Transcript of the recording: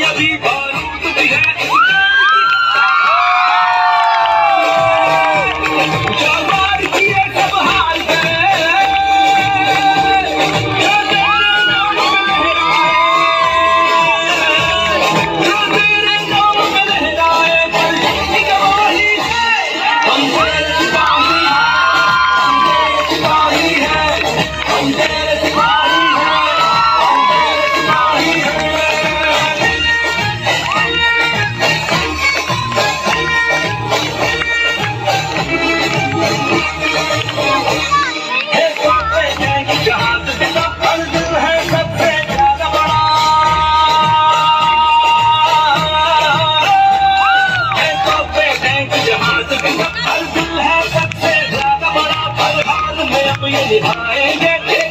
भी बारूद भी है निभाएंगे